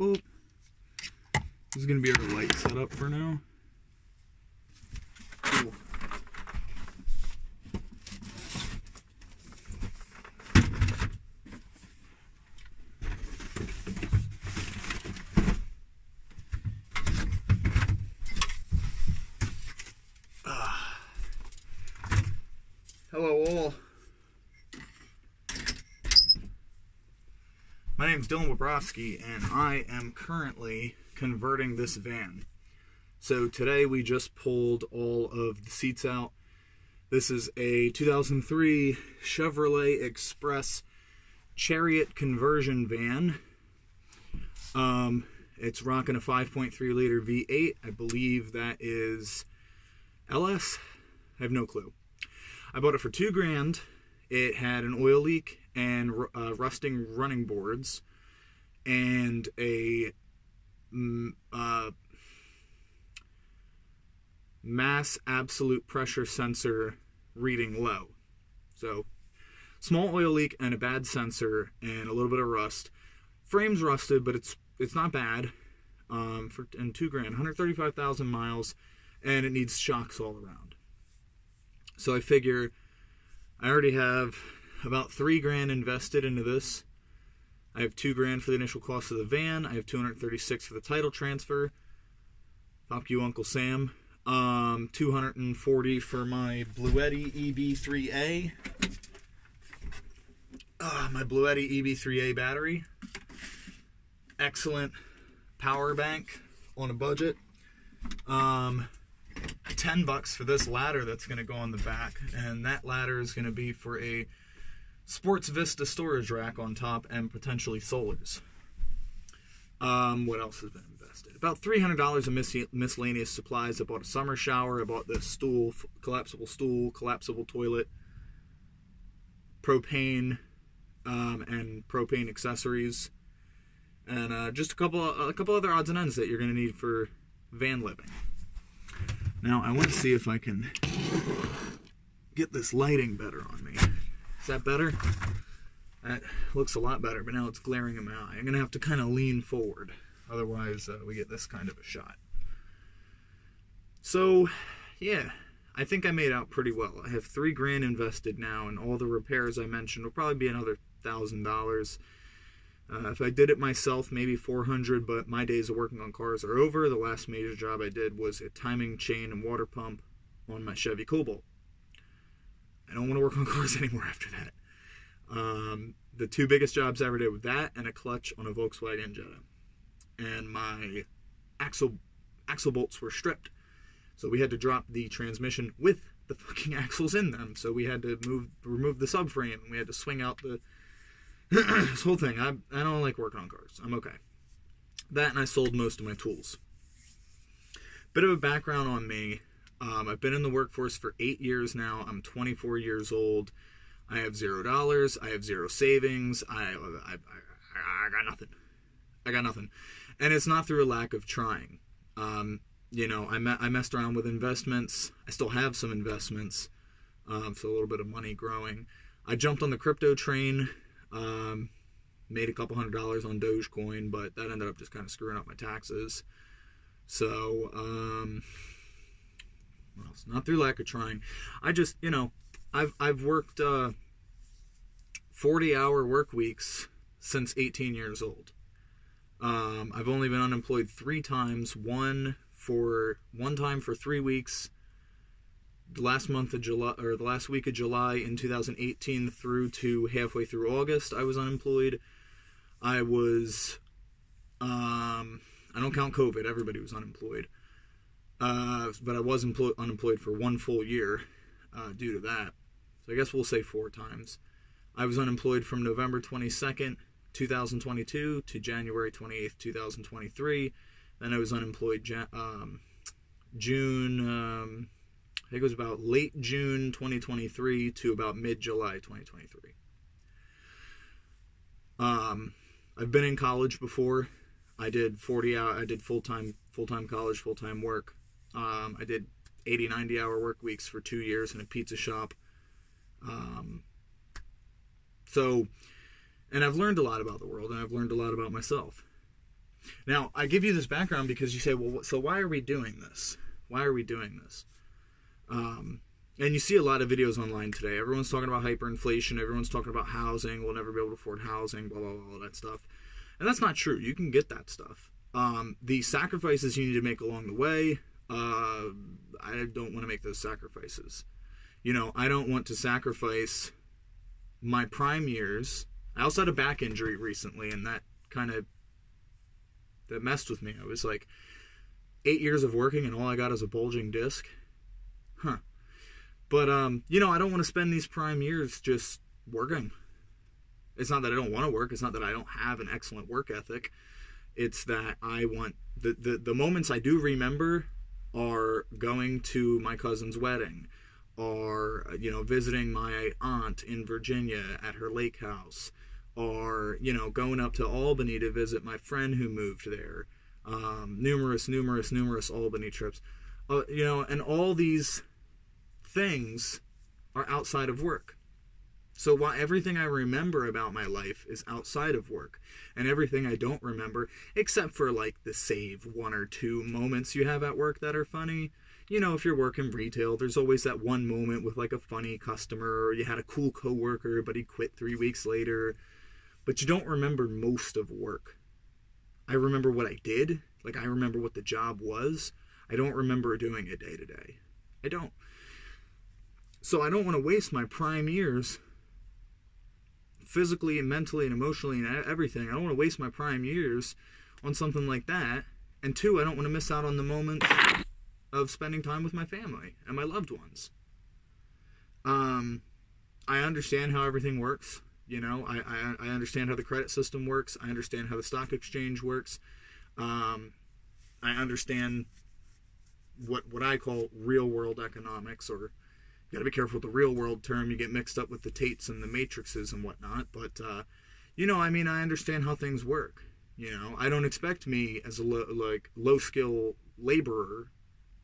Well, this is gonna be our light setup for now. Cool. Ah. Hello all. My name is Dillan Wabrowski, and I am currently converting this van. So today we just pulled all of the seats out. This is a 2003 Chevrolet Express Chariot conversion van. Um, it's rocking a 5.3 liter V8. I believe that is LS. I have no clue. I bought it for two grand. It had an oil leak and uh, rusting running boards and a mm, uh, mass absolute pressure sensor reading low. So, small oil leak and a bad sensor and a little bit of rust. Frame's rusted, but it's it's not bad. Um, for and two grand, 135,000 miles, and it needs shocks all around. So I figure I already have about three grand invested into this. I have two grand for the initial cost of the van. I have 236 for the title transfer. Fuck you, Uncle Sam. Um, 240 for my Bluetti EB3A. Uh, my Bluetti EB3A battery. Excellent power bank on a budget. Um, 10 bucks for this ladder that's going to go on the back and that ladder is going to be for a sports vista storage rack on top and potentially solars. Um, what else has been invested? About $300 in mis- miscellaneous supplies. I bought a summer shower. I bought this stool collapsible stool collapsible toilet propane um, and propane accessories and uh, just a couple a couple other odds and ends that you're going to need for van living. Now I want to see if I can get this lighting better on me. Is that better? That looks a lot better, but now it's glaring in my eye. I'm going to have to kind of lean forward. Otherwise, uh, we get this kind of a shot. So, yeah, I think I made out pretty well. I have three grand invested now, and all the repairs I mentioned will probably be another thousand dollars. Uh, if I did it myself, maybe 400, but my days of working on cars are over. The last major job I did was a timing chain and water pump on my Chevy Cobalt. I don't want to work on cars anymore after that. Um, the two biggest jobs I ever did with that and a clutch on a Volkswagen Jetta. And my axle axle bolts were stripped. So we had to drop the transmission with the fucking axles in them. So we had to move remove the subframe. And we had to swing out the this whole thing, I, I don't like working on cars. I'm okay. That and I sold most of my tools. Bit of a background on me. Um, I've been in the workforce for eight years now. I'm 24 years old. I have zero dollars. I have zero savings. I, I, I, I, got nothing. I got nothing. And it's not through a lack of trying. Um, you know, I, me- I messed around with investments. I still have some investments. Um, so a little bit of money growing. I jumped on the crypto train um, made a couple hundred dollars on Dogecoin, but that ended up just kind of screwing up my taxes. So, um, it's not through lack of trying. I just, you know, I've I've worked uh, 40 hour work weeks since 18 years old. Um, I've only been unemployed three times. One for one time for three weeks last month of July or the last week of July in 2018 through to halfway through August, I was unemployed. I was, um, I don't count COVID. Everybody was unemployed, uh, but I was employed, unemployed for one full year uh, due to that. So I guess we'll say four times. I was unemployed from November 22nd, 2022 to January 28th, 2023. Then I was unemployed um, June. Um, I think it was about late June 2023 to about mid July 2023. Um, I've been in college before. I did 40 hour, I did full time full time college, full time work. Um, I did 80, 90 hour work weeks for two years in a pizza shop. Um, so, and I've learned a lot about the world and I've learned a lot about myself. Now, I give you this background because you say, well, so why are we doing this? Why are we doing this? Um, and you see a lot of videos online today. Everyone's talking about hyperinflation. Everyone's talking about housing. We'll never be able to afford housing. Blah blah blah, all that stuff. And that's not true. You can get that stuff. Um, the sacrifices you need to make along the way. Uh, I don't want to make those sacrifices. You know, I don't want to sacrifice my prime years. I also had a back injury recently, and that kind of that messed with me. I was like eight years of working, and all I got is a bulging disc. Huh. But um, you know, I don't want to spend these prime years just working. It's not that I don't want to work. It's not that I don't have an excellent work ethic. It's that I want the the, the moments I do remember are going to my cousin's wedding, or you know visiting my aunt in Virginia at her lake house, or you know going up to Albany to visit my friend who moved there. Um, numerous, numerous, numerous Albany trips. Uh, you know, and all these things are outside of work. So while everything I remember about my life is outside of work, and everything I don't remember, except for like the save one or two moments you have at work that are funny, you know, if you're working retail, there's always that one moment with like a funny customer, or you had a cool coworker, but he quit three weeks later. But you don't remember most of work. I remember what I did, like I remember what the job was. I don't remember doing it day to day. I don't. So I don't want to waste my prime years physically and mentally and emotionally and everything. I don't want to waste my prime years on something like that. And two, I don't want to miss out on the moments of spending time with my family and my loved ones. Um, I understand how everything works. You know, I, I, I understand how the credit system works. I understand how the stock exchange works. Um, I understand what what I call real world economics or you got to be careful with the real world term. You get mixed up with the Tates and the Matrixes and whatnot. But, uh, you know, I mean, I understand how things work. You know, I don't expect me as a lo- like low skill laborer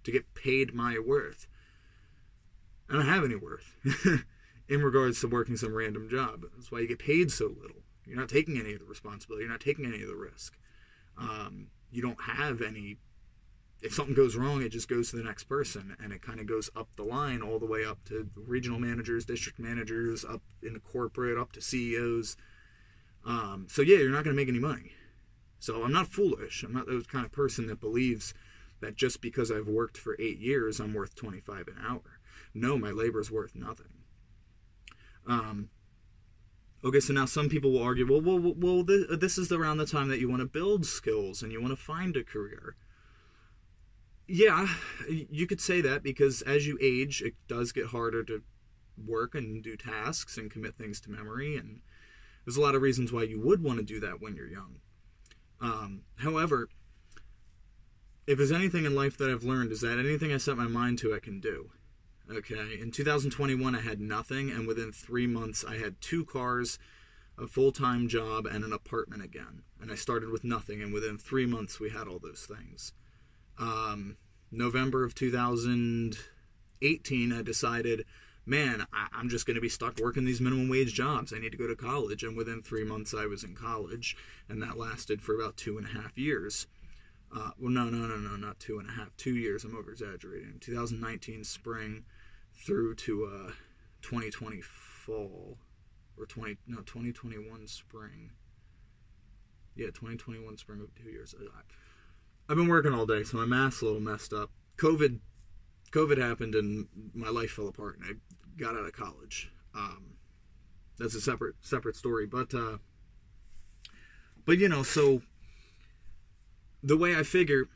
to get paid my worth. I don't have any worth in regards to working some random job. That's why you get paid so little. You're not taking any of the responsibility. You're not taking any of the risk. Um, you don't have any if something goes wrong, it just goes to the next person, and it kind of goes up the line all the way up to regional managers, district managers, up into corporate, up to CEOs. Um, so yeah, you're not going to make any money. So I'm not foolish. I'm not the kind of person that believes that just because I've worked for eight years, I'm worth 25 an hour. No, my labor is worth nothing. Um, okay, so now some people will argue, well, well, well, this, this is around the time that you want to build skills and you want to find a career. Yeah, you could say that because as you age, it does get harder to work and do tasks and commit things to memory. And there's a lot of reasons why you would want to do that when you're young. Um, however, if there's anything in life that I've learned is that anything I set my mind to, I can do. Okay, in 2021, I had nothing, and within three months, I had two cars, a full time job, and an apartment again. And I started with nothing, and within three months, we had all those things um, November of 2018, I decided, man, I, am just going to be stuck working these minimum wage jobs. I need to go to college. And within three months, I was in college, and that lasted for about two and a half years. Uh, well, no, no, no, no, not two and a half. Two years. I'm over exaggerating. 2019 spring through to uh, 2020 fall, or 20 no 2021 spring. Yeah, 2021 spring of two years. I, I've been working all day, so my math's a little messed up. COVID, COVID happened, and my life fell apart, and I got out of college. Um, that's a separate separate story, but uh, but you know, so the way I figure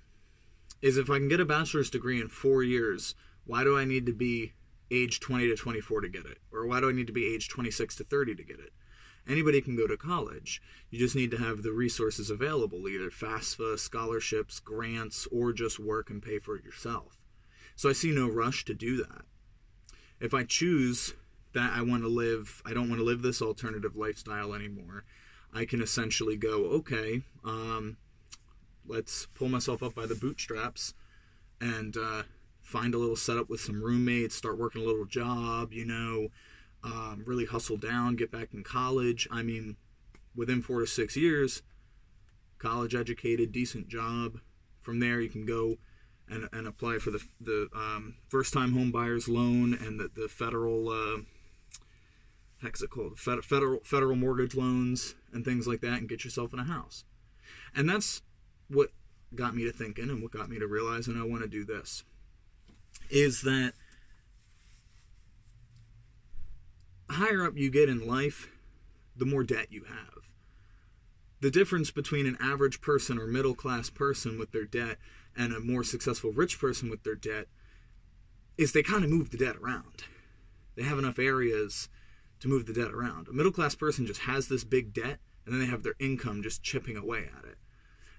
is if I can get a bachelor's degree in four years, why do I need to be age 20 to 24 to get it? Or why do I need to be age 26 to 30 to get it? Anybody can go to college. You just need to have the resources available, either FAFSA, scholarships, grants, or just work and pay for it yourself. So I see no rush to do that. If I choose that I want to live, I don't want to live this alternative lifestyle anymore, I can essentially go, okay, um, let's pull myself up by the bootstraps and uh, find a little setup with some roommates, start working a little job, you know, um, really hustle down, get back in college. I mean, within four to six years, college educated, decent job. From there, you can go and, and apply for the, the um, first time home buyer's loan and the, the federal, uh, heck's it called? Federal, federal mortgage loans and things like that and get yourself in a house. And that's what got me to thinking and what got me to realize, realizing I want to do this is that higher up you get in life, the more debt you have. The difference between an average person or middle class person with their debt and a more successful rich person with their debt is they kind of move the debt around. They have enough areas to move the debt around. A middle class person just has this big debt and then they have their income just chipping away at it.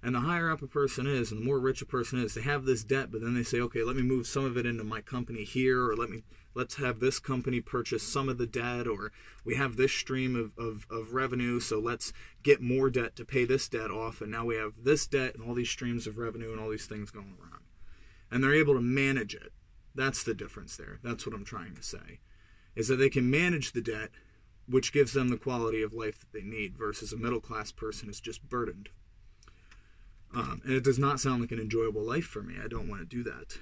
And the higher up a person is, and the more rich a person is, they have this debt, but then they say, okay, let me move some of it into my company here, or let me let's have this company purchase some of the debt, or we have this stream of, of, of revenue, so let's get more debt to pay this debt off, and now we have this debt and all these streams of revenue and all these things going around. And they're able to manage it. That's the difference there. That's what I'm trying to say. Is that they can manage the debt, which gives them the quality of life that they need, versus a middle class person is just burdened um, and it does not sound like an enjoyable life for me. I don't want to do that.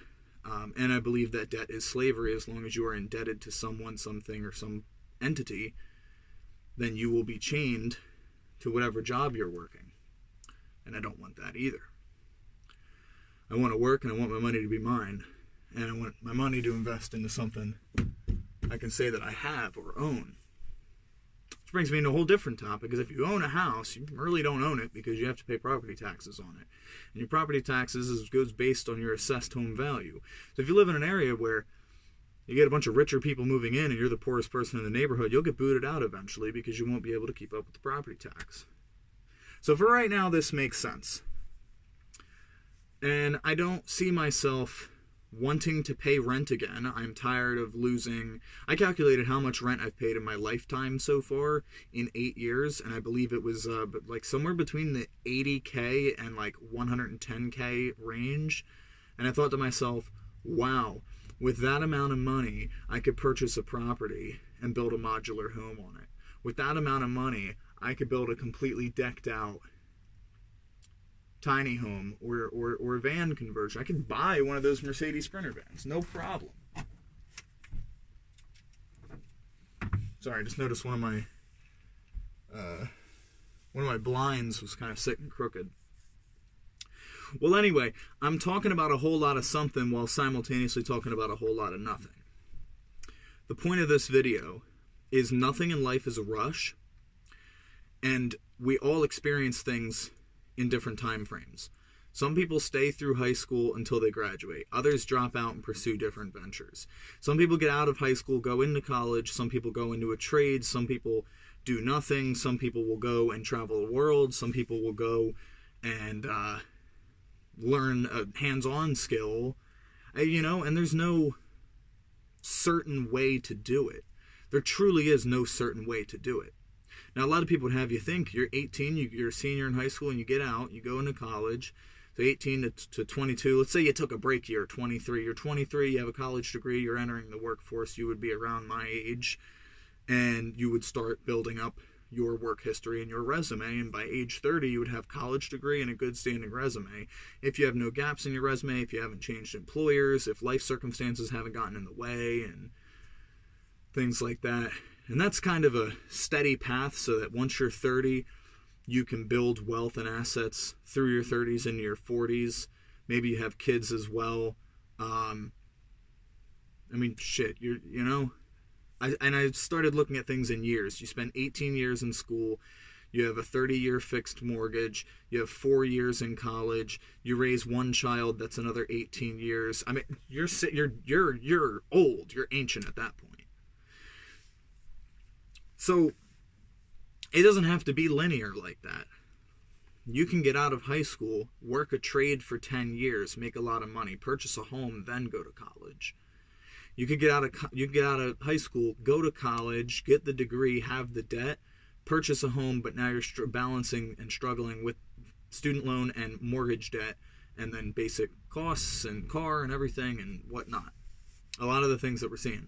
Um, and I believe that debt is slavery as long as you are indebted to someone, something, or some entity, then you will be chained to whatever job you're working. And I don't want that either. I want to work and I want my money to be mine. And I want my money to invest into something I can say that I have or own. Which brings me to a whole different topic, because if you own a house, you really don't own it because you have to pay property taxes on it. And your property taxes is, goes based on your assessed home value. So if you live in an area where you get a bunch of richer people moving in and you're the poorest person in the neighborhood, you'll get booted out eventually because you won't be able to keep up with the property tax. So for right now, this makes sense. And I don't see myself wanting to pay rent again. I'm tired of losing. I calculated how much rent I've paid in my lifetime so far in eight years, and I believe it was uh, like somewhere between the 80k and like 110k range. And I thought to myself, wow, with that amount of money, I could purchase a property and build a modular home on it. With that amount of money, I could build a completely decked out tiny home or, or, or van conversion. I can buy one of those Mercedes Sprinter vans, no problem. Sorry, I just noticed one of my uh, one of my blinds was kind of sick and crooked. Well, anyway, I'm talking about a whole lot of something while simultaneously talking about a whole lot of nothing. The point of this video is nothing in life is a rush, and we all experience things in different time frames. Some people stay through high school until they graduate. Others drop out and pursue different ventures. Some people get out of high school, go into college. Some people go into a trade. Some people do nothing. Some people will go and travel the world. Some people will go and uh, learn a hands on skill. Uh, you know, and there's no certain way to do it. There truly is no certain way to do it. Now, a lot of people would have you think you're 18, you're a senior in high school, and you get out, you go into college. So 18 to, to 22, let's say you took a break year, 23. You're 23, you have a college degree, you're entering the workforce, you would be around my age, and you would start building up your work history and your resume. And by age 30, you would have college degree and a good standing resume. If you have no gaps in your resume, if you haven't changed employers, if life circumstances haven't gotten in the way, and things like that, and that's kind of a steady path so that once you're 30, you can build wealth and assets through your 30s into your 40s. Maybe you have kids as well. Um, I mean, shit, you you know, I and I started looking at things in years. You spend 18 years in school, you have a 30-year fixed mortgage, you have 4 years in college, you raise one child, that's another 18 years. I mean, you're you're you're you're old, you're ancient at that point. So it doesn't have to be linear like that. You can get out of high school, work a trade for 10 years, make a lot of money, purchase a home, then go to college. You could get out of you get out of high school, go to college, get the degree, have the debt, purchase a home, but now you're balancing and struggling with student loan and mortgage debt, and then basic costs and car and everything and whatnot. A lot of the things that we're seeing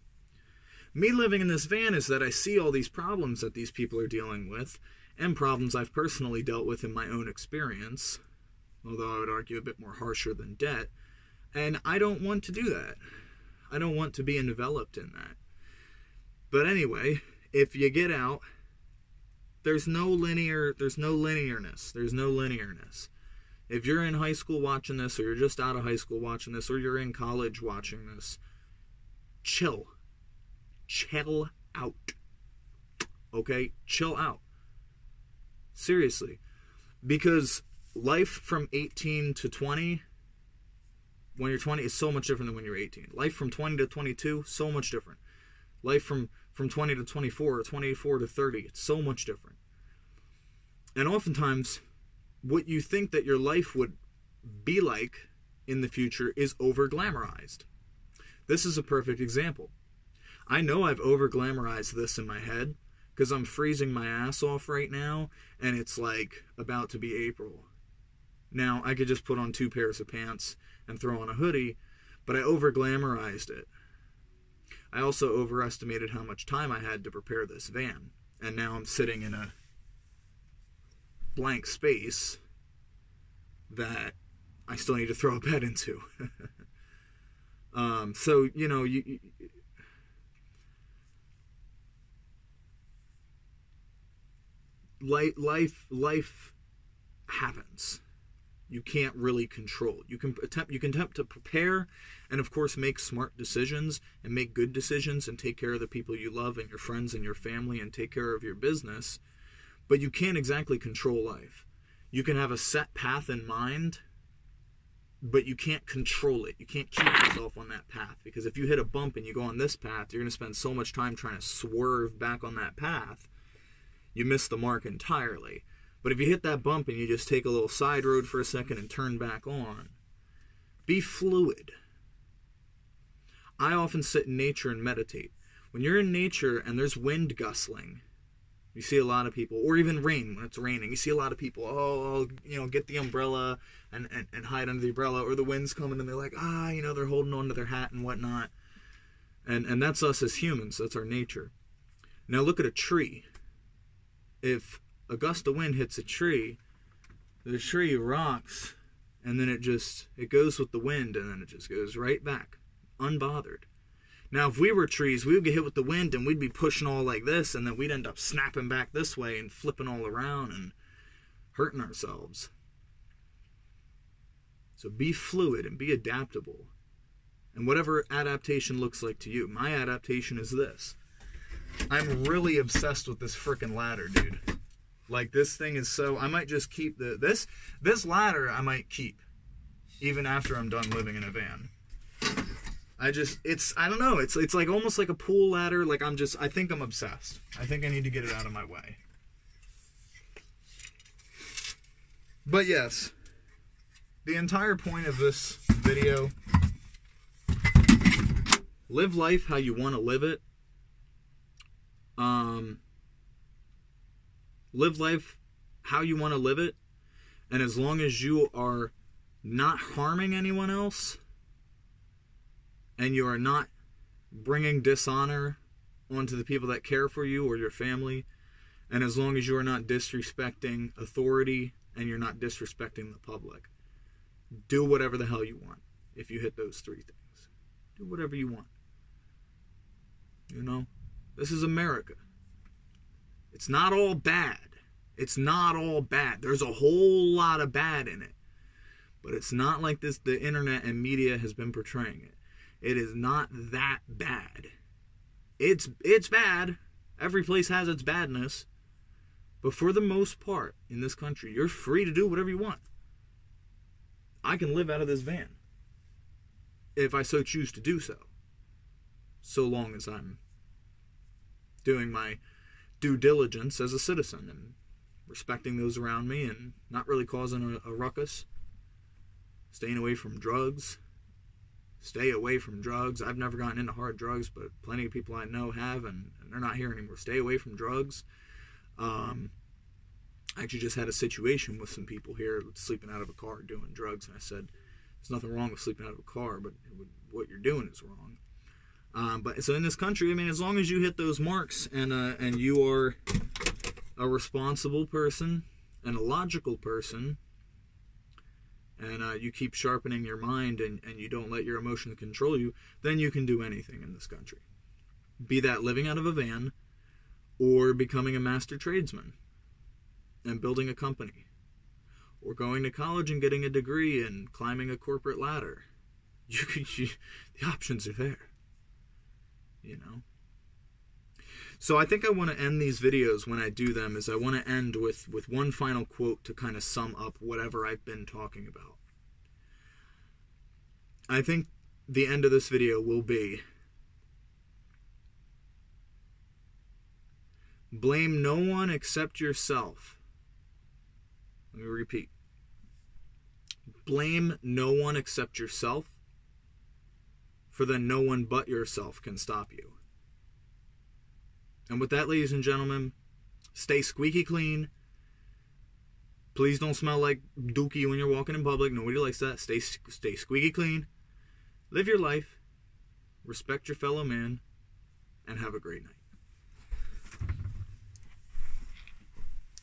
me living in this van is that I see all these problems that these people are dealing with, and problems I've personally dealt with in my own experience, although I would argue a bit more harsher than debt. And I don't want to do that. I don't want to be enveloped in that. But anyway, if you get out, there's no linear there's no linearness. There's no linearness. If you're in high school watching this or you're just out of high school watching this or you're in college watching this, chill. Chill out. Okay? Chill out. Seriously. Because life from 18 to 20 when you're 20 is so much different than when you're 18. Life from 20 to 22 so much different. Life from from 20 to 24 or 24 to 30 it's so much different. And oftentimes what you think that your life would be like in the future is over glamorized. This is a perfect example. I know I've over glamorized this in my head because I'm freezing my ass off right now and it's like about to be April. Now, I could just put on two pairs of pants and throw on a hoodie, but I over glamorized it. I also overestimated how much time I had to prepare this van, and now I'm sitting in a blank space that I still need to throw a bed into. um, so, you know, you, you life life life happens. You can't really control you can attempt you can attempt to prepare and of course make smart decisions and make good decisions and take care of the people you love and your friends and your family and take care of your business but you can't exactly control life. You can have a set path in mind but you can't control it. You can't keep yourself on that path because if you hit a bump and you go on this path you're going to spend so much time trying to swerve back on that path you miss the mark entirely. But if you hit that bump and you just take a little side road for a second and turn back on, be fluid. I often sit in nature and meditate. When you're in nature and there's wind gustling, you see a lot of people, or even rain when it's raining, you see a lot of people, oh, you know, get the umbrella and, and, and hide under the umbrella, or the wind's coming and they're like, ah, you know, they're holding on to their hat and whatnot. And, and that's us as humans, that's our nature. Now look at a tree if a gust of wind hits a tree, the tree rocks and then it just it goes with the wind and then it just goes right back unbothered. Now, if we were trees, we would get hit with the wind and we'd be pushing all like this, and then we'd end up snapping back this way and flipping all around and hurting ourselves. So be fluid and be adaptable. And whatever adaptation looks like to you, my adaptation is this I'm really obsessed with this freaking ladder, dude. Like this thing is so I might just keep the this this ladder I might keep even after I'm done living in a van. I just it's I don't know, it's it's like almost like a pool ladder, like I'm just I think I'm obsessed. I think I need to get it out of my way. But yes, the entire point of this video live life how you want to live it um, live life how you want to live it. And as long as you are not harming anyone else and you are not bringing dishonor onto the people that care for you or your family, and as long as you are not disrespecting authority and you're not disrespecting the public, do whatever the hell you want if you hit those three things. Do whatever you want. You know? This is America. It's not all bad. It's not all bad. There's a whole lot of bad in it. But it's not like this the internet and media has been portraying it. It is not that bad. It's it's bad. Every place has its badness. But for the most part in this country, you're free to do whatever you want. I can live out of this van if I so choose to do so. So long as I'm doing my due diligence as a citizen and respecting those around me and not really causing a, a ruckus. Staying away from drugs. Stay away from drugs. I've never gotten into hard drugs, but plenty of people I know have, and, and they're not here anymore. Stay away from drugs. Um, I actually just had a situation with some people here sleeping out of a car doing drugs, and I said, There's nothing wrong with sleeping out of a car, but what you're doing is wrong. Um, but so in this country, I mean, as long as you hit those marks and uh, and you are a responsible person and a logical person, and uh, you keep sharpening your mind and, and you don't let your emotions control you, then you can do anything in this country. Be that living out of a van or becoming a master tradesman and building a company or going to college and getting a degree and climbing a corporate ladder. You can, you, the options are there. You know? So I think I want to end these videos when I do them is I want to end with with one final quote to kind of sum up whatever I've been talking about. I think the end of this video will be blame no one except yourself. Let me repeat. Blame no one except yourself, for then no one but yourself can stop you. And with that, ladies and gentlemen, stay squeaky clean. Please don't smell like dookie when you're walking in public. Nobody likes that. Stay stay squeaky clean. Live your life. Respect your fellow man. And have a great night.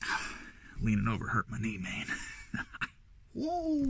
Leaning over hurt my knee, man. Whoa.